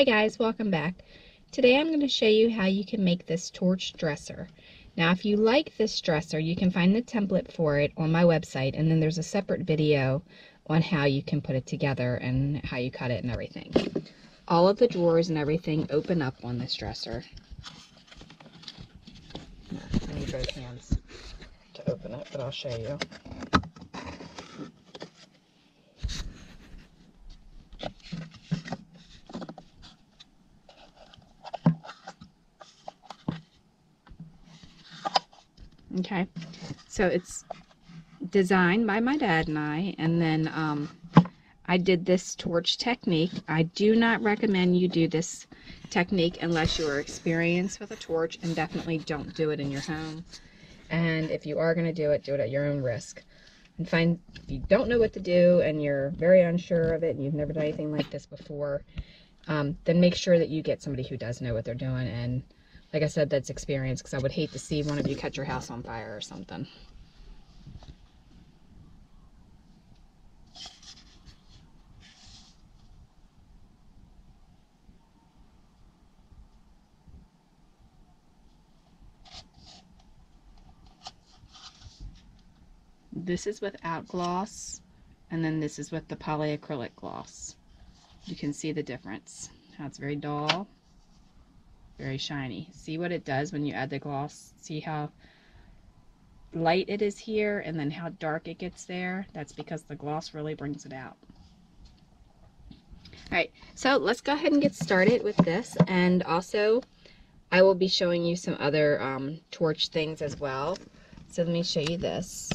Hi guys, welcome back. Today I'm going to show you how you can make this torch dresser. Now if you like this dresser, you can find the template for it on my website and then there's a separate video on how you can put it together and how you cut it and everything. All of the drawers and everything open up on this dresser. I need both hands to open it, but I'll show you. Okay, so it's designed by my dad and I, and then um, I did this torch technique. I do not recommend you do this technique unless you are experienced with a torch, and definitely don't do it in your home. And if you are going to do it, do it at your own risk. And find if you don't know what to do and you're very unsure of it and you've never done anything like this before, um, then make sure that you get somebody who does know what they're doing and like I said, that's experience because I would hate to see one of you catch your house on fire or something. This is without gloss, and then this is with the polyacrylic gloss. You can see the difference, how it's very dull very shiny. See what it does when you add the gloss? See how light it is here and then how dark it gets there? That's because the gloss really brings it out. Alright, so let's go ahead and get started with this and also I will be showing you some other um, torch things as well. So let me show you this.